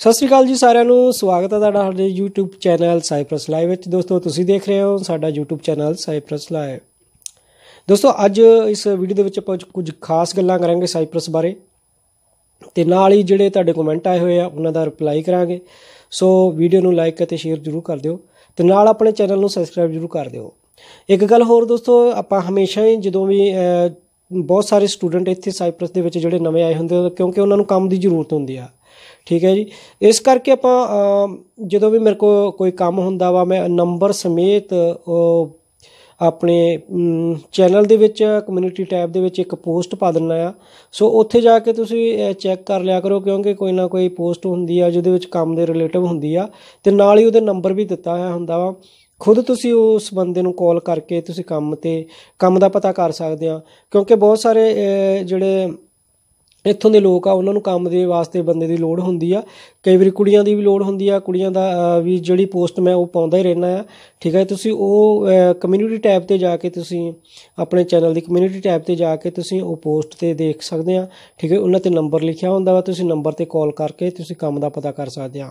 ਸਤਿ ਸ੍ਰੀ ਅਕਾਲ ਜੀ ਸਾਰਿਆਂ ਨੂੰ, ਸਵਾਗਤ ਹੈ ਤੁਹਾਡਾ ਸਾਡੇ YouTube ਚੈਨਲ ਸਾਈਪ੍ਰਸ ਲਾਈਵ ਵਿੱਚ। ਦੋਸਤੋ, ਤੁਸੀਂ ਦੇਖ ਰਹੇ ਹੋ ਸਾਡਾ YouTube ਚੈਨਲ ਸਾਈਪ੍ਰਸ ਲਾਈਵ ਦੋਸਤੋ, ਅੱਜ ਇਸ ਵੀਡੀਓ ਦੇ ਵਿੱਚ ਆਪਾਂ ਕੁਝ ਖਾਸ ਗੱਲਾਂ ਕਰਾਂਗੇ ਸਾਈਪ੍ਰਸ ਬਾਰੇ। ਤੇ ਨਾਲ ਹੀ ਜਿਹੜੇ ਤੁਹਾਡੇ ਕਮੈਂਟ ਆਏ ਹੋਏ ਆ, ਉਹਨਾਂ ਦਾ ਰਿਪਲਾਈ ਕਰਾਂਗੇ। ਸੋ ਵੀਡੀਓ ਨੂੰ ਲਾਈਕ ਅਤੇ ਸ਼ੇਅਰ ਜ਼ਰੂਰ ਕਰ ਦਿਓ ਤੇ ਨਾਲ ਆਪਣੇ ਚੈਨਲ ਨੂੰ ਸਬਸਕ੍ਰਾਈਬ ਜ਼ਰੂਰ ਕਰ ਦਿਓ। ਇੱਕ ਗੱਲ ਹੋਰ ਦੋਸਤੋ, ਆਪਾਂ ਹਮੇਸ਼ਾ ਹੀ ਜਦੋਂ ਵੀ ਬਹੁਤ ਸਾਰੇ ਸਟੂਡੈਂਟ ਇੱਥੇ ਸਾਈਪ੍ਰਸ ਦੇ ਵਿੱਚ ਜਿਹੜੇ ਨਵੇਂ ਆਏ ਹੁੰਦੇ ਕਿਉਂਕਿ ਉਹਨਾਂ ਨੂੰ ਕੰਮ ਦੀ ਜ਼ਰੂਰਤ ਹੁੰਦੀ ਆ। ਠੀਕ ਹੈ ਜੀ। ਇਸ ਕਰਕੇ ਆਪਾਂ ਜਦੋਂ ਵੀ ਮੇਰੇ ਕੋ ਕੋਈ ਕੰਮ ਹੁੰਦਾ ਵਾ, ਮੈਂ ਨੰਬਰ ਸਮੇਤ ਉਹ ਆਪਣੇ ਚੈਨਲ ਦੇ ਵਿੱਚ ਕਮਿਊਨਿਟੀ ਟੈਬ ਦੇ ਵਿੱਚ ਇੱਕ ਪੋਸਟ ਪਾ ਦਿੰਨਾ ਆ। ਸੋ ਉੱਥੇ ਜਾ ਕੇ ਤੁਸੀਂ ਚੈੱਕ ਕਰ ਲਿਆ ਕਰੋ, ਕਿਉਂਕਿ ਕੋਈ ਨਾ ਕੋਈ ਪੋਸਟ ਹੁੰਦੀ ਆ, ਜਿਹਦੇ ਵਿੱਚ ਕੰਮ ਦੇ ਰਿਲੇਟਿਵ ਹੁੰਦੀ ਆ। ਤੇ ਨਾਲ ਹੀ ਉਹਦੇ ਨੰਬਰ ਵੀ ਦਿੱਤਾ ਹੋਇਆ ਹੁੰਦਾ ਵਾ। ਖੁਦ ਤੁਸੀਂ ਉਸ ਬੰਦੇ ਨੂੰ ਕਾਲ ਕਰਕੇ ਤੁਸੀਂ ਕੰਮ ਤੇ, ਕੰਮ ਦਾ ਪਤਾ ਕਰ ਸਕਦੇ ਆ। ਕਿਉਂਕਿ ਬਹੁਤ ਸਾਰੇ ਜਿਹੜੇ ਇੱਥੋਂ ਦੇ ਲੋਕ ਆ, ਉਹਨਾਂ ਨੂੰ ਕੰਮ ਦੇ ਵਾਸਤੇ ਬੰਦੇ ਦੀ ਲੋੜ ਹੁੰਦੀ ਆ। ਕਈ ਵਾਰੀ ਕੁੜੀਆਂ ਦੀ ਵੀ ਲੋੜ ਹੁੰਦੀ ਆ। ਕੁੜੀਆਂ ਦਾ ਵੀ ਜਿਹੜੀ ਪੋਸਟ ਮੈਂ ਉਹ ਪਾਉਂਦਾ ਹੀ ਰਹਿੰਦਾ ਆ। ਠੀਕ ਹੈ ਤੁਸੀਂ ਉਹ ਕਮਿਊਨਿਟੀ ਟੈਬ ਤੇ ਜਾ ਕੇ ਤੁਸੀਂ ਆਪਣੇ ਚੈਨਲ ਦੀ ਕਮਿਊਨਿਟੀ ਟੈਬ ਤੇ ਜਾ ਕੇ ਤੁਸੀਂ ਉਹ ਪੋਸਟ ਤੇ ਦੇਖ ਸਕਦੇ ਆ। ਠੀਕ ਹੈ ਉਹਨਾਂ ਤੇ ਨੰਬਰ ਲਿਖਿਆ ਹੁੰਦਾ ਵਾ, ਤੁਸੀਂ ਨੰਬਰ ਤੇ ਕਾਲ ਕਰਕੇ ਤੁਸੀਂ ਕੰਮ ਦਾ ਪਤਾ ਕਰ ਸਕਦੇ ਆ।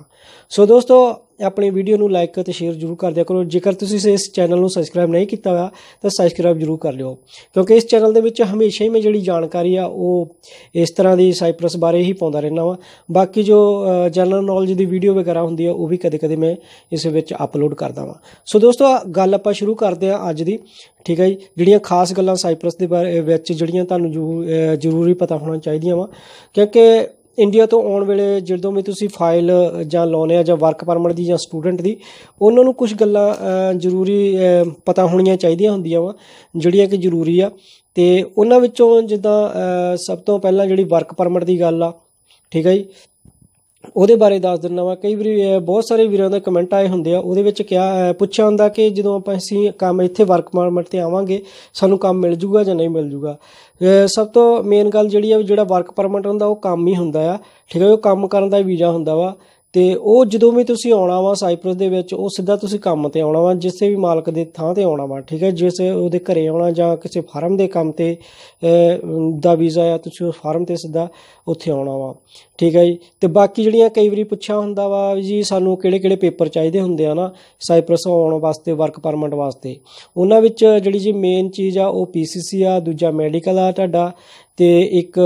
ਸੋ ਦੋਸਤੋ, ਆਪਣੀ ਵੀਡੀਓ ਨੂੰ ਲਾਈਕ ਅਤੇ ਸ਼ੇਅਰ ਜ਼ਰੂਰ ਕਰ ਦਿਆ ਕਰੋ। ਜੇਕਰ ਤੁਸੀਂ ਇਸ ਚੈਨਲ ਨੂੰ ਸਬਸਕ੍ਰਾਈਬ ਨਹੀਂ ਕੀਤਾ ਹੋਇਆ, ਤਾਂ ਸਬਸਕ੍ਰਾਈਬ ਜ਼ਰੂਰ ਕਰ ਲਿਓ। ਕਿਉਂਕਿ ਇਸ ਚੈਨਲ ਦੇ ਵਿੱਚ ਹਮੇਸ਼ਾ ਹੀ ਮੈਂ ਜਿਹੜੀ ਜਾਣਕਾਰੀ ਆ, ਉਹ ਇਸ ਤਰ੍ਹਾਂ ਦੀ ਸਾਈਪਰਸ ਬਾਰੇ ਹੀ ਪਾਉਂਦਾ ਰਹਿਣਾ ਵਾ। ਬਾਕੀ ਜੋ ਜਨਰਲ ਨੌਲੇਜ ਦੀ ਵੀਡੀਓ ਵਗੈਰਾ ਹੁੰਦੀ ਆ, ਉਹ ਵੀ ਕਦੇ-ਕਦੇ ਮੈਂ ਇਸ ਵਿੱਚ ਅਪਲੋਡ ਕਰਦਾ ਵਾਂ। ਸੋ ਦੋਸਤੋ ਗੱਲ ਆਪਾਂ ਸ਼ੁਰੂ ਕਰਦੇ ਹਾਂ ਅੱਜ ਦੀ, ਠੀਕ ਹੈ ਜੀ? ਜਿਹੜੀਆਂ ਖਾਸ ਗੱਲਾਂ ਸਾਈਪਰਸ ਦੇ ਬਾਰੇ ਵਿੱਚ ਜਿਹੜੀਆਂ ਤੁਹਾਨੂੰ ਜ਼ਰੂਰੀ ਪਤਾ ਹੋਣਾ ਚਾਹੀਦੀਆਂ ਵਾ, ਕਿਉਂਕਿ ਇੰਡੀਆ ਤੋਂ ਆਉਣ ਵੇਲੇ ਜਦੋਂ ਵੀ ਤੁਸੀਂ ਫਾਈਲ, ਜਾਂ ਲਾਉਨੇ ਆ, ਜਾਂ ਵਰਕ ਪਰਮਿਟ ਦੀ, ਜਾਂ ਸਟੂਡੈਂਟ ਦੀ, ਉਹਨਾਂ ਨੂੰ ਕੁਝ ਗੱਲਾਂ ਜ਼ਰੂਰੀ ਪਤਾ ਹੋਣੀਆਂ ਚਾਹੀਦੀਆਂ ਹੁੰਦੀਆਂ ਵਾ, ਜਿਹੜੀਆਂ ਕਿ ਜ਼ਰੂਰੀ ਆ। ਤੇ ਉਹਨਾਂ ਵਿੱਚੋਂ ਜਿੱਦਾਂ ਸਭ ਤੋਂ ਪਹਿਲਾਂ ਜਿਹੜੀ ਵਰਕ ਪਰਮਿਟ ਦੀ ਗੱਲ ਆ, ਠੀਕ ਹੈ ਜੀ? ਉਹਦੇ ਬਾਰੇ ਦੱਸ ਦਿੰਦਾ ਵਾ। ਕਈ ਵਾਰੀ ਬਹੁਤ ਸਾਰੇ ਵੀਰਾਂ ਦੇ ਕਮੈਂਟ ਆਏ ਹੁੰਦੇ ਆ। ਉਹਦੇ ਵਿੱਚ ਕਿਹਾ ਪੁੱਛਿਆ ਹੁੰਦਾ ਕਿ ਜਦੋਂ ਆਪਾਂ ਅਸੀਂ ਕੰਮ ਇੱਥੇ ਵਰਕ ਪਰਮਿਟ ਤੇ ਆਵਾਂਗੇ, ਸਾਨੂੰ ਕੰਮ ਮਿਲ ਜੂਗਾ ਜਾਂ ਨਹੀਂ ਮਿਲ ਜੂਗਾ? ਸਭ ਤੋਂ ਮੇਨ ਗੱਲ ਜਿਹੜੀ ਆ, ਜਿਹੜਾ ਵਰਕ ਪਰਮਿਟ ਹੁੰਦਾ, ਉਹ ਕੰਮ ਹੀ ਹੁੰਦਾ ਆ। ਠੀਕ ਹੈ ਉਹ ਕੰਮ ਕਰਨ ਦਾ ਵੀਜ਼ਾ ਹੁੰਦਾ ਵਾ। ਤੇ ਉਹ ਜਦੋਂ ਵੀ ਤੁਸੀਂ ਆਉਣਾ ਵਾ ਸਾਈਪ੍ਰਸ ਦੇ ਵਿੱਚ, ਉਹ ਸਿੱਧਾ ਤੁਸੀਂ ਕੰਮ ਤੇ ਆਉਣਾ ਵਾ, ਜਿਸੇ ਵੀ ਮਾਲਕ ਦੇ ਥਾਂ ਤੇ ਆਉਣਾ ਵਾ, ਠੀਕ ਹੈ? ਜਿਸ ਉਹਦੇ ਘਰੇ ਆਉਣਾ ਜਾਂ ਕਿਸੇ ਫਾਰਮ ਦੇ ਕੰਮ ਤੇ ਦਾ ਵੀਜ਼ਾ ਆ, ਤੁਸੀਂ ਉਸ ਫਾਰਮ ਤੇ ਸਿੱਧਾ ਉੱਥੇ ਆਉਣਾ ਵਾ, ਠੀਕ ਹੈ ਜੀ? ਤੇ ਬਾਕੀ ਜਿਹੜੀਆਂ ਕਈ ਵਾਰੀ ਪੁੱਛਿਆ ਹੁੰਦਾ ਵਾ ਜੀ, ਸਾਨੂੰ ਕਿਹੜੇ ਕਿਹੜੇ ਪੇਪਰ ਚਾਹੀਦੇ ਹੁੰਦੇ ਆ ਨਾ, ਸਾਈਪ੍ਰਸ ਆਉਣ ਵਾਸਤੇ ਵਰਕ ਪਰਮਿਟ ਵਾਸਤੇ। ਉਹਨਾਂ ਵਿੱਚ ਜਿਹੜੀ ਜੀ ਮੇਨ ਚੀਜ਼ ਆ, ਉਹ ਪੀਸੀਸੀ ਆ, ਦੂਜਾ ਮੈਡੀਕਲ ਆ ਤੁਹਾਡਾ ਤੇ ਇੱਕ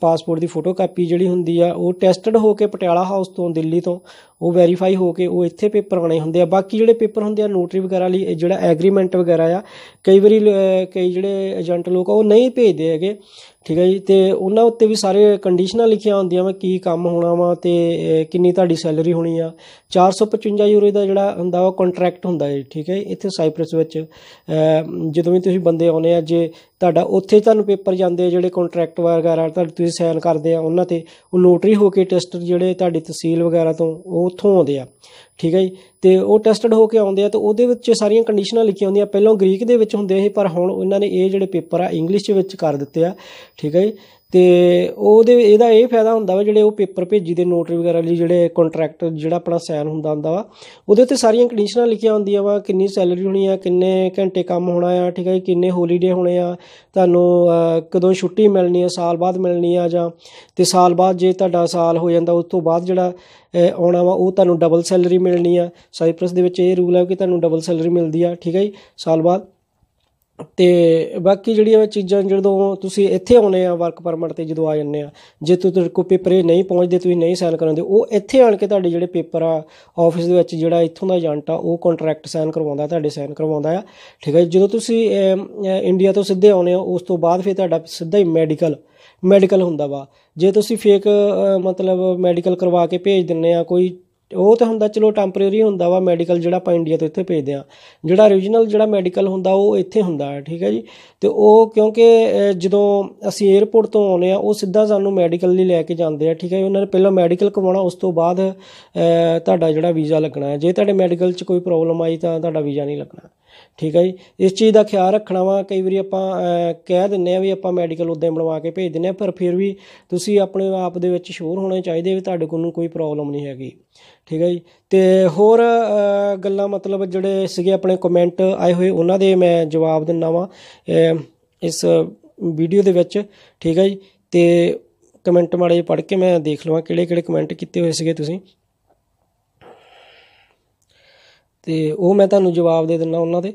ਪਾਸਪੋਰਟ ਦੀ ਫੋਟੋ ਕਾਪੀ ਜਿਹੜੀ ਹੁੰਦੀ ਆ, ਉਹ ਟੈਸਟਡ ਹੋ ਕੇ ਪਟਿਆਲਾ ਹਾਊਸ ਤੋਂ ਦਿੱਲੀ ਤੋਂ। ਉਹ ਵੈਰੀਫਾਈ ਹੋ ਕੇ ਉਹ ਇੱਥੇ ਪੇਪਰ ਆਣੇ ਹੁੰਦੇ ਆ। ਬਾਕੀ ਜਿਹੜੇ ਪੇਪਰ ਹੁੰਦੇ ਆ ਨੋਟਰੀ ਵਗੈਰਾ ਲਈ ਜਿਹੜਾ ਐਗਰੀਮੈਂਟ ਵਗੈਰਾ ਆ, ਕਈ ਵਾਰੀ ਕਈ ਜਿਹੜੇ ਏਜੰਟ ਲੋਕ ਆ, ਉਹ ਨਹੀਂ ਭੇਜਦੇ ਹੈਗੇ। ਠੀਕ ਹੈ ਜੀ? ਤੇ ਉਹਨਾਂ ਉੱਤੇ ਵੀ ਸਾਰੇ ਕੰਡੀਸ਼ਨਾਂ ਲਿਖੀਆਂ ਹੁੰਦੀਆਂ ਵਾ, ਕੀ ਕੰਮ ਹੋਣਾ ਵਾ ਤੇ ਕਿੰਨੀ ਤੁਹਾਡੀ ਸੈਲਰੀ ਹੋਣੀ ਆ। 455 ਯੂਰੋ ਦਾ ਜਿਹੜਾ ਹੁੰਦਾ, ਉਹ ਕੰਟਰੈਕਟ ਹੁੰਦਾ ਜੀ, ਠੀਕ ਹੈ ਇੱਥੇ ਸਾਈਪ੍ਰਸ ਵਿੱਚ ਜਦੋਂ ਵੀ ਤੁਸੀਂ ਬੰਦੇ ਆਉਨੇ ਆ, ਜੇ ਤੁਹਾਡਾ ਉੱਥੇ ਤੁਹਾਨੂੰ ਪੇਪਰ ਜਾਂਦੇ ਜਿਹੜੇ ਕੰਟਰੈਕਟ ਵਗੈਰਾ ਤੁਹਾਡੇ ਤੁਸੀਂ ਸਾਈਨ ਕਰਦੇ ਆ, ਉਹਨਾਂ ਤੇ ਉਹ ਨੋਟਰੀ ਹੋ ਕੇ ਟੈਸਟਰ ਜਿਹੜੇ ਤੁਹਾਡੀ ਤਹਿਸੀਲ ਵਗੈਰਾ ਤੋਂ, ਉਹ ਉੱਥੋਂ ਆਉਂਦੇ ਆ, ਠੀਕ ਹੈ ਜੀ? ਤੇ ਉਹ ਟੈਸਟਡ ਹੋ ਕੇ ਆਉਂਦੇ ਆ ਤੇ ਉਹਦੇ ਵਿੱਚ ਸਾਰੀਆਂ ਕੰਡੀਸ਼ਨਾਂ ਲਿਖੀਆਂ ਹੁੰਦੀਆਂ। ਪਹਿਲਾਂ ਗ੍ਰੀਕ ਦੇ ਵਿੱਚ ਹੁੰਦੇ ਸੀ, ਪਰ ਹੁਣ ਉਹਨਾਂ ਨੇ ਇਹ ਜਿਹੜੇ ਪੇਪਰ ਆ ਇੰਗਲਿਸ਼ ਵਿੱਚ ਕਰ ਦਿੱਤੇ ਆ, ਠੀਕ ਹੈ ਜੀ? ਤੇ ਉਹਦੇ ਇਹਦਾ ਇਹ ਫਾਇਦਾ ਹੁੰਦਾ ਵਾ ਜਿਹੜੇ ਉਹ ਪੇਪਰ ਭੇਜੀ ਦੇ ਨੋਟਰੀ ਵਗੈਰਾ ਲਈ ਜਿਹੜੇ ਕੰਟਰੈਕਟ ਜਿਹੜਾ ਆਪਣਾ ਸਾਈਨ ਹੁੰਦਾ ਹੁੰਦਾ ਵਾ, ਉਹਦੇ ਉੱਤੇ ਸਾਰੀਆਂ ਕੰਡੀਸ਼ਨਾਂ ਲਿਖੀਆਂ ਹੁੰਦੀਆਂ ਵਾ, ਕਿੰਨੀ ਸੈਲਰੀ ਹੋਣੀ ਆ, ਕਿੰਨੇ ਘੰਟੇ ਕੰਮ ਹੋਣਾ ਆ, ਠੀਕ ਹੈ ਕਿੰਨੇ ਹੌਲੀਡੇ ਹੋਣੇ ਆ, ਤੁਹਾਨੂੰ ਕਦੋਂ ਛੁੱਟੀ ਮਿਲਣੀ ਆ, ਸਾਲ ਬਾਅਦ ਮਿਲਣੀ ਆ ਜਾਂ, ਤੇ ਸਾਲ ਬਾਅਦ ਜੇ ਤੁਹਾਡਾ ਸਾਲ ਹੋ ਜਾਂਦਾ, ਉਸ ਤੋਂ ਬਾਅਦ ਜਿਹੜਾ ਆਉਣਾ ਵਾ, ਉਹ ਤੁਹਾਨੂੰ ਡਬਲ ਸੈਲਰੀ ਮਿਲਣੀ ਆ। ਸਾਈਪ੍ਰਸ ਦੇ ਵਿੱਚ ਇਹ ਰੂਲ ਹੈ ਕਿ ਤੁਹਾਨੂੰ ਡਬਲ ਸੈਲਰੀ ਮਿਲਦੀ ਆ, ਠੀਕ ਹੈ ਜੀ, ਸਾਲ ਬਾਅਦ। ਤੇ ਬਾਕੀ ਜਿਹੜੀਆਂ ਚੀਜ਼ਾਂ ਜਦੋਂ ਤੁਸੀਂ ਇੱਥੇ ਆਉਨੇ ਆ ਵਰਕ ਪਰਮਿਟ ਤੇ ਜਦੋਂ ਆ ਜੰਨੇ ਆ, ਜੇ ਤੁਹਾਡੇ ਕੋਲ ਪੇਪਰ ਇਹ ਨਹੀਂ ਪਹੁੰਚਦੇ, ਤੁਸੀਂ ਨਹੀਂ ਸਾਈਨ ਕਰਾਉਂਦੇ, ਉਹ ਇੱਥੇ ਆਣ ਕੇ ਤੁਹਾਡੇ ਜਿਹੜੇ ਪੇਪਰ ਆ ਆਫਿਸ ਦੇ ਵਿੱਚ ਜਿਹੜਾ ਇੱਥੋਂ ਦਾ ਏਜੰਟ ਆ, ਉਹ ਕੰਟਰੈਕਟ ਸਾਈਨ ਕਰਵਾਉਂਦਾ, ਤੁਹਾਡੇ ਸਾਈਨ ਕਰਵਾਉਂਦਾ ਆ। ਠੀਕ ਹੈ ਜਦੋਂ ਤੁਸੀਂ ਇੰਡੀਆ ਤੋਂ ਸਿੱਧੇ ਆਉਨੇ ਆ ਉਸ ਤੋਂ ਬਾਅਦ ਫਿਰ ਤੁਹਾਡਾ ਸਿੱਧਾ ਹੀ ਮੈਡੀਕਲ ਮੈਡੀਕਲ ਹੁੰਦਾ ਵਾ। ਜੇ ਤੁਸੀਂ ਫੇਕ ਮਤਲਬ ਮੈਡੀਕਲ ਕਰਵਾ ਕੇ ਭੇਜ ਦਿੰਨੇ ਆ, ਕੋਈ ਉਹ ਤਾਂ ਹੁੰਦਾ, ਚਲੋ ਟੈਂਪਰੇਰੀ ਹੁੰਦਾ ਵਾ ਮੈਡੀਕਲ ਜਿਹੜਾ ਆਪਾਂ ਇੰਡੀਆ ਤੋਂ ਇੱਥੇ ਭੇਜਦੇ ਆ ਜਿਹੜਾ origignal ਜਿਹੜਾ ਮੈਡੀਕਲ ਹੁੰਦਾ, ਉਹ ਇੱਥੇ ਹੁੰਦਾ ਹੈ, ਠੀਕ ਹੈ ਜੀ? ਤੇ ਉਹ ਕਿਉਂਕਿ ਜਦੋਂ ਅਸੀਂ 에어ਪੋਰਟ ਤੋਂ ਆਉਨੇ ਆ ਉਹ ਸਿੱਧਾ ਸਾਨੂੰ ਮੈਡੀਕਲ ਲਈ ਲੈ ਕੇ ਜਾਂਦੇ ਆ, ਠੀਕ ਹੈ ਉਹਨਾਂ ਨੇ ਪਹਿਲਾਂ ਮੈਡੀਕਲ ਕਰਵਾਉਣਾ, ਉਸ ਤੋਂ ਬਾਅਦ ਤੁਹਾਡਾ ਜਿਹੜਾ ਵੀਜ਼ਾ ਲੱਗਣਾ ਹੈ। ਜੇ ਤੁਹਾਡੇ ਮੈਡੀਕਲ 'ਚ ਕੋਈ ਪ੍ਰੋਬਲਮ ਆਈ ਤਾਂ ਤੁਹਾਡਾ ਵੀਜ਼ਾ ਨਹੀਂ ਲੱਗਣਾ। ਠੀਕ ਹੈ ਜੀ? ਇਸ ਚੀਜ਼ ਦਾ ਖਿਆਲ ਰੱਖਣਾ ਵਾ, ਕਈ ਵਾਰੀ ਆਪਾਂ ਕਹਿ ਦਿੰਨੇ ਆ ਵੀ ਆਪਾਂ ਮੈਡੀਕਲ ਉਦਾਂ ਬਣਵਾ ਕੇ ਭੇਜ ਦਿੰਨੇ ਆ ਪਰ ਫਿਰ ਵੀ ਤੁਸੀਂ ਆਪਣੇ ਆਪ ਦੇ ਵਿੱਚ ਸ਼ੋਰ ਹੋਣੇ ਚਾਹੀਦੇ ਵੀ ਤੁਹਾਡੇ ਕੋਲ ਕੋਈ ਪ੍ਰੋਬਲਮ ਨਹੀਂ ਹੈਗੀ। ਠੀਕ ਹੈ ਜੀ? ਤੇ ਹੋਰ ਗੱਲਾਂ ਮਤਲਬ ਜਿਹੜੇ ਸੀਗੇ ਆਪਣੇ ਕਮੈਂਟ ਆਏ ਹੋਏ, ਉਹਨਾਂ ਦੇ ਮੈਂ ਜਵਾਬ ਦਿੰਨਾ ਵਾਂ ਇਸ ਵੀਡੀਓ ਦੇ ਵਿੱਚ। ਠੀਕ ਹੈ ਜੀ? ਤੇ ਕਮੈਂਟ ਮਾੜੇ ਪੜ੍ਹ ਕੇ ਮੈਂ ਦੇਖ ਲਵਾਂ ਕਿਹੜੇ ਕਿਹੜੇ ਕਮੈਂਟ ਕੀਤੇ ਹੋਏ ਸੀਗੇ ਤੁਸੀਂ। ਤੇ ਉਹ ਮੈਂ ਤੁਹਾਨੂੰ ਜਵਾਬ ਦੇ ਦਿੰਦਾ ਉਹਨਾਂ ਦੇ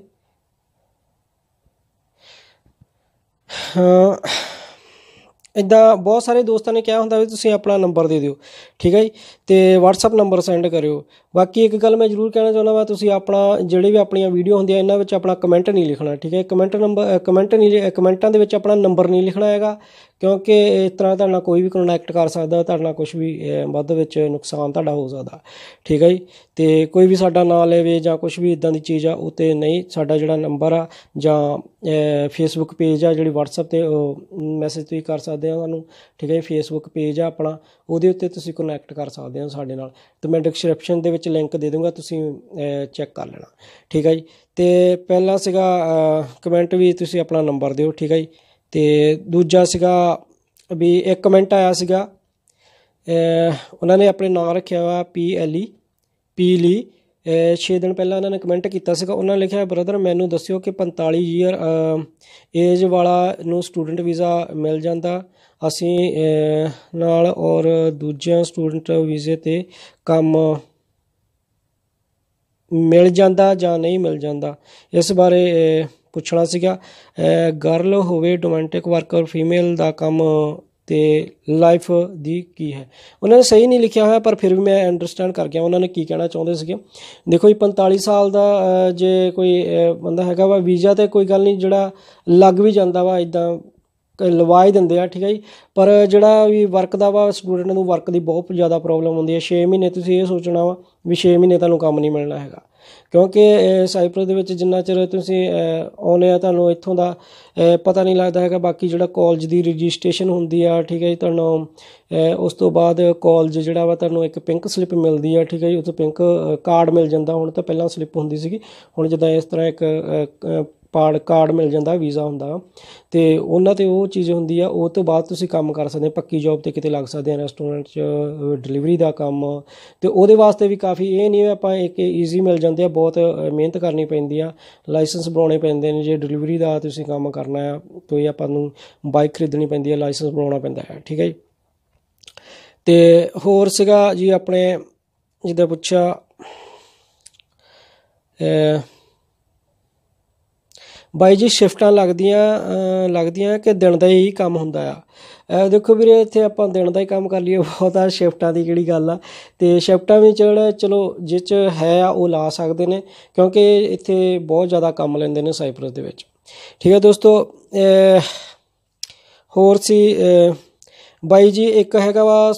ਹਾਂ ਇਦਾਂ ਬਹੁਤ ਸਾਰੇ ਦੋਸਤਾਂ ਨੇ ਕਿਹਾ ਹੁੰਦਾ ਵੀ ਤੁਸੀਂ ਆਪਣਾ ਨੰਬਰ ਦੇ ਦਿਓ, ਠੀਕ ਹੈ ਜੀ? ਤੇ WhatsApp ਨੰਬਰ ਸੈਂਡ ਕਰਿਓ। ਬਾਕੀ ਇੱਕ ਗੱਲ ਮੈਂ ਜ਼ਰੂਰ ਕਹਿਣਾ ਚਾਹੁੰਦਾ ਵਾ, ਤੁਸੀਂ ਆਪਣਾ ਜਿਹੜੇ ਵੀ ਆਪਣੀਆਂ ਵੀਡੀਓ ਹੁੰਦੀਆਂ, ਇਹਨਾਂ ਵਿੱਚ ਆਪਣਾ ਕਮੈਂਟ ਨਹੀਂ ਲਿਖਣਾ, ਠੀਕ ਹੈ? ਕਮੈਂਟ ਨੰਬਰ ਕਮੈਂਟ ਨਹੀਂ ਕਮੈਂਟਾਂ ਦੇ ਵਿੱਚ ਆਪਣਾ ਨੰਬਰ ਨਹੀਂ ਲਿਖਣਾ ਹੈਗਾ। ਕਿਉਂਕਿ ਇਸ ਤਰ੍ਹਾਂ ਤੁਹਾਡੇ ਨਾਲ ਕੋਈ ਵੀ ਕਨੈਕਟ ਕਰ ਸਕਦਾ, ਤੁਹਾਡੇ ਨਾਲ ਕੁਝ ਵੀ ਵੱਧ ਵਿੱਚ ਨੁਕਸਾਨ ਤੁਹਾਡਾ ਹੋ ਸਕਦਾ। ਠੀਕ ਹੈ ਜੀ? ਤੇ ਕੋਈ ਵੀ ਸਾਡਾ ਨਾਂ ਲੈਵੇ ਜਾਂ ਕੁਝ ਵੀ ਇਦਾਂ ਦੀ ਚੀਜ਼ ਆ ਉਹ ਤੇ ਨਹੀਂ ਸਾਡਾ ਜਿਹੜਾ ਨੰਬਰ ਆ ਜਾਂ ਫੇਸਬੁੱਕ ਪੇਜ ਆ, ਜਿਹੜੀ WhatsApp ਤੇ ਮੈਸੇਜ ਤੁਸੀਂ ਕਰ ਸਕਦੇ ਆ ਤੁਹਾਨੂੰ ਠੀਕ ਹੈ ਜੀ? ਫੇਸਬੁੱਕ ਪੇਜ ਆ ਆਪਣਾ, ਉਹਦੇ ਉੱਤੇ ਤੁਸੀਂ ਕਨੈਕਟ ਕਰ ਸਕਦੇ ਹੋ ਸਾਡੇ ਨਾਲ। ਤੇ ਮੈਂ ਡਿਸਕ੍ਰਿਪਸ਼ਨ ਦੇ ਵਿੱਚ ਲਿੰਕ ਦੇ ਦੂੰਗਾ, ਤੁਸੀਂ ਚੈੱਕ ਕਰ ਲੈਣਾ। ਠੀਕ ਹੈ ਜੀ? ਤੇ ਪਹਿਲਾ ਸੀਗਾ ਕਮੈਂਟ ਵੀ ਤੁਸੀਂ ਆਪਣਾ ਨੰਬਰ ਦਿਓ। ਠੀਕ ਹੈ ਜੀ? ਤੇ ਦੂਜਾ ਸੀਗਾ ਵੀ ਇੱਕ ਕਮੈਂਟ ਆਇਆ ਸੀਗਾ। ਉਹਨਾਂ ਨੇ ਆਪਣੇ ਨਾਮ ਰੱਖਿਆ ਵਾ ਪੀ ਐਲ ਈ, ਪੀ ਲੀ। 6 ਦਿਨ ਪਹਿਲਾਂ ਉਹਨਾਂ ਨੇ ਕਮੈਂਟ ਕੀਤਾ ਸੀਗਾ। ਉਹਨਾਂ ਨੇ ਲਿਖਿਆ ਬ੍ਰਦਰ ਮੈਨੂੰ ਦੱਸਿਓ ਕਿ 45 ਈਅਰ ਏਜ ਵਾਲਾ ਨੂੰ ਸਟੂਡੈਂਟ ਵੀਜ਼ਾ ਮਿਲ ਜਾਂਦਾ। ਅਸੀਂ ਨਾਲ ਔਰ ਦੂਜਿਆਂ ਸਟੂਡੈਂਟ ਵੀਜ਼ੇ ਤੇ ਕੰਮ ਮਿਲ ਜਾਂਦਾ ਜਾਂ ਨਹੀਂ ਮਿਲ ਜਾਂਦਾ। ਇਸ ਬਾਰੇ ਪੁੱਛਣਾ ਸੀਗਾ ਗਰਲ ਹੋਵੇ ਡੋਮੈਂਟਿਕ ਵਰਕਰ ਫੀਮੇਲ ਦਾ ਕੰਮ ਤੇ ਲਾਈਫ ਦੀ ਕੀ ਹੈ? ਉਹਨਾਂ ਨੇ ਸਹੀ ਨਹੀਂ ਲਿਖਿਆ ਹੋਇਆ, ਪਰ ਫਿਰ ਵੀ ਮੈਂ ਅੰਡਰਸਟੈਂਡ ਕਰ ਗਿਆ ਉਹਨਾਂ ਨੇ ਕੀ ਕਹਿਣਾ ਚਾਹੁੰਦੇ ਸੀਗੇ। ਦੇਖੋ ਜੀ 45 ਸਾਲ ਦਾ ਜੇ ਕੋਈ ਬੰਦਾ ਹੈਗਾ ਵਾ, ਵੀਜ਼ਾ ਤੇ ਕੋਈ ਗੱਲ ਨਹੀਂ, ਜਿਹੜਾ ਲੱਗ ਵੀ ਜਾਂਦਾ ਵਾ ਇਦਾਂ ਲਵਾ ਹੀ ਦਿੰਦੇ ਆ ਠੀਕ ਹੈ ਜੀ। ਪਰ ਜਿਹੜਾ ਵੀ ਵਰਕ ਦਾ ਵਾ ਸਟੂਡੈਂਟ ਨੂੰ ਵਰਕ ਦੀ ਬਹੁਤ ਜ਼ਿਆਦਾ ਪ੍ਰੋਬਲਮ ਹੁੰਦੀ ਹੈ 6 ਮਹੀਨੇ ਤੁਸੀਂ ਇਹ ਸੋਚਣਾ ਵਾ ਵੀ 6 ਮਹੀਨੇ ਤੁਹਾਨੂੰ ਕੰਮ ਨਹੀਂ ਮਿਲਣਾ ਹੈਗਾ। ਕਿਉਂਕਿ ਅਹ, ਸਾਈਪ੍ਰਸ ਦੇ ਵਿੱਚ ਜਿੰਨਾ ਚਿਰ ਤੁਸੀਂ ਅਹ, ਆਉਂਦੇ ਆ ਤੁਹਾਨੂੰ ਇੱਥੋਂ ਦਾ ਪਤਾ ਨਹੀਂ ਲੱਗਦਾ ਹੈਗਾ। ਬਾਕੀ ਜਿਹੜਾ ਕਾਲਜ ਦੀ ਰਜਿਸਟ੍ਰੇਸ਼ਨ ਹੁੰਦੀ ਆ ਠੀਕ ਹੈ ਜੀ ਤੁਹਾਨੂੰ ਉਸ ਤੋਂ ਬਾਅਦ ਕਾਲਜ ਜਿਹੜਾ ਵਾ ਤੁਹਾਨੂੰ ਇੱਕ ਪਿੰਕ ਸਲਿੱਪ ਮਿਲਦੀ ਆ ਠੀਕ ਹੈ ਜੀ। ਉੱਥੇ ਪਿੰਕ ਕਾਰਡ ਮਿਲ ਜਾਂਦਾ। ਹੁਣ ਤਾਂ ਪਹਿਲਾਂ ਸਲਿੱਪ ਹੁੰਦੀ ਸੀਗੀ। ਹੁਣ ਜਿੱਦਾਂ ਇਸ ਤਰ੍ਹਾਂ ਇੱਕ ਪਾੜ ਕਾਰਡ ਮਿਲ ਜਾਂਦਾ, ਵੀਜ਼ਾ ਹੁੰਦਾ। ਤੇ ਉਹਨਾਂ ਤੇ ਉਹ ਚੀਜ਼ ਹੁੰਦੀ ਆ, ਉਹ ਤੋਂ ਬਾਅਦ ਤੁਸੀਂ ਕੰਮ ਕਰ ਸਕਦੇ ਪੱਕੀ ਜੌਬ ਤੇ ਕਿਤੇ ਲੱਗ ਸਕਦੇ ਆ ਰੈਸਟੋਰੈਂਟ 'ਚ ਡਿਲੀਵਰੀ ਦਾ ਕੰਮ। ਤੇ ਉਹਦੇ ਵਾਸਤੇ ਵੀ ਕਾਫੀ ਇਹ ਨਹੀਂ ਆਪਾਂ ਇੱਕ ਈਜ਼ੀ ਮਿਲ ਜਾਂਦੇ ਆ, ਬਹੁਤ ਮਿਹਨਤ ਕਰਨੀ ਪੈਂਦੀ ਆ। ਲਾਇਸੈਂਸ ਬਣਾਉਣੇ ਪੈਂਦੇ ਨੇ, ਜੇ ਡਿਲੀਵਰੀ ਦਾ ਤੁਸੀਂ ਕੰਮ ਕਰਨਾ ਆ ਕੋਈ ਆਪਾਂ ਨੂੰ ਬਾਈਕ ਖਰੀਦਣੀ ਪੈਂਦੀ ਆ ਲਾਇਸੈਂਸ ਬਣਾਉਣਾ ਪੈਂਦਾ ਹੈ ਠੀਕ ਹੈ ਜੀ? ਤੇ ਹੋਰ ਸੀਗਾ ਜੀ, ਆਪਣੇ ਜਿੱਦਾਂ ਪੁੱਛਿਆ ਬਾਈ ਜੀ ਸ਼ਿਫਟਾਂ ਲੱਗਦੀਆਂ ਲੱਗਦੀਆਂ ਕਿ ਦਿਨ ਦਾ ਹੀ ਕੰਮ ਹੁੰਦਾ ਆ। ਦੇਖੋ ਵੀਰੇ, ਇੱਥੇ ਆਪਾਂ ਦਿਨ ਦਾ ਹੀ ਕੰਮ ਕਰ ਲਈਏ, ਬਹੁਤ ਆ ਸ਼ਿਫਟਾਂ ਦੀ ਕਿਹੜੀ ਗੱਲ ਆ। ਤੇ ਸ਼ਿਫਟਾਂ ਵੀ ਜਿਹੜਾ, ਚਲੋ, ਜਿਹ 'ਚ ਹੈ ਆ, ਉਹ ਲਾ ਸਕਦੇ ਨੇ, ਕਿਉਂਕਿ ਇੱਥੇ ਬਹੁਤ ਜ਼ਿਆਦਾ ਕੰਮ ਲੈਂਦੇ ਨੇ ਸਾਈਪ੍ਰਸ ਦੇ ਵਿੱਚ। ਠੀਕ ਹੈ ਦੋਸਤੋ ਹੋਰ ਸੀ ਬਾਈ ਜੀ, ਇੱਕ ਹੈਗਾ ਵਾ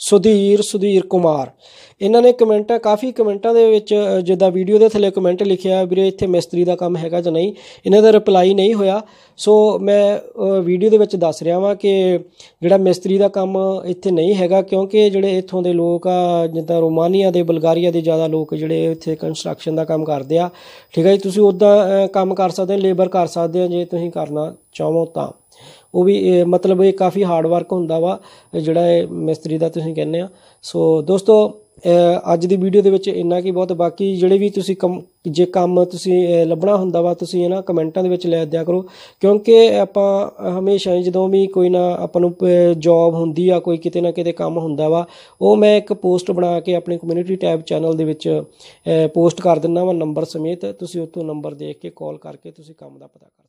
ਸੁਧੀਰ ਸੁਧੀਰ ਕੁਮਾਰ। ਇਹਨਾਂ ਨੇ ਕਮੈਂਟਾਂ, ਕਾਫੀ ਕਮੈਂਟਾਂ ਦੇ ਵਿੱਚ ਜਿੱਦਾਂ ਵੀਡੀਓ ਦੇ ਥੱਲੇ ਕਮੈਂਟ ਲਿਖਿਆ ਵੀਰੇ ਇੱਥੇ ਮਿਸਤਰੀ ਦਾ ਕੰਮ ਹੈਗਾ ਜਾਂ ਨਹੀਂ। ਇਹਨਾਂ ਦਾ ਰਿਪਲਾਈ ਨਹੀਂ ਹੋਇਆ। ਸੋ ਮੈਂ ਵੀਡੀਓ ਦੇ ਵਿੱਚ ਦੱਸ ਰਿਹਾ ਵਾਂ ਕਿ ਜਿਹੜਾ ਮਿਸਤਰੀ ਦਾ ਕੰਮ ਇੱਥੇ ਨਹੀਂ ਹੈਗਾ, ਕਿਉਂਕਿ ਜਿਹੜੇ ਇੱਥੋਂ ਦੇ ਲੋਕ ਆ, ਜਿੱਦਾਂ ਰੋਮਾਨੀਆ ਦੇ, ਬਲਗਾਰੀਆ ਦੇ ਜ਼ਿਆਦਾ ਲੋਕ ਜਿਹੜੇ ਇੱਥੇ ਕੰਸਟਰਕਸ਼ਨ ਦਾ ਕੰਮ ਕਰਦੇ ਆ। ਠੀਕ ਹੈ ਜੀ, ਤੁਸੀਂ ਉੱਦਾਂ ਕੰਮ ਕਰ ਸਕਦੇ ਹੋ ਲੇਬਰ ਕਰ ਸਕਦੇ ਹੋ, ਜੇ ਤੁਸੀਂ ਕਰਨਾ ਚਾਹੋ ਤਾਂ। ਉਹ ਵੀ ਮਤਲਬ ਇਹ ਕਾਫੀ ਹਾਰਡ ਵਰਕ ਹੁੰਦਾ ਵਾ, ਜਿਹੜਾ ਇਹ ਮਿਸਤਰੀ ਦਾ ਤੁਸੀਂ ਕਹਿੰਦੇ ਆ। ਸੋ ਦੋਸਤੋ ਅੱਜ ਦੀ ਵੀਡੀਓ ਦੇ ਵਿੱਚ ਇੰਨਾ ਕੀ ਬਹੁਤ, ਬਾਕੀ ਜਿਹੜੇ ਵੀ ਤੁਸੀਂ ਕੰਮ, ਜੇ ਕੰਮ ਤੁਸੀਂ ਲੱਭਣਾ ਹੁੰਦਾ ਵਾ, ਤੁਸੀਂ ਇਹਨਾਂ ਕਮੈਂਟਾਂ ਦੇ ਵਿੱਚ ਲੈ ਦਿਆ ਕਰੋ। ਕਿਉਂਕਿ ਆਪਾਂ ਹਮੇਸ਼ਾ ਹੀ ਜਦੋਂ ਵੀ ਕੋਈ ਨਾ ਆਪਾਂ ਨੂੰ ਜੌਬ ਹੁੰਦੀ ਆ, ਕੋਈ ਕਿਤੇ ਨਾ ਕਿਤੇ ਕੰਮ ਹੁੰਦਾ ਵਾ, ਉਹ ਮੈਂ ਇੱਕ ਪੋਸਟ ਬਣਾ ਕੇ ਆਪਣੇ ਕਮਿਊਨਿਟੀ ਟੈਬ ਚੈਨਲ ਦੇ ਵਿੱਚ ਪੋਸਟ ਕਰ ਦਿੰਦਾ ਵਾ ਨੰਬਰ ਸਮੇਤ, ਤੁਸੀਂ ਉੱਥੋਂ ਨੰਬਰ ਦੇਖ ਕੇ ਕਾਲ ਕਰਕੇ ਤੁਸੀਂ ਕੰਮ ਦਾ ਪਤਾ ਕਰ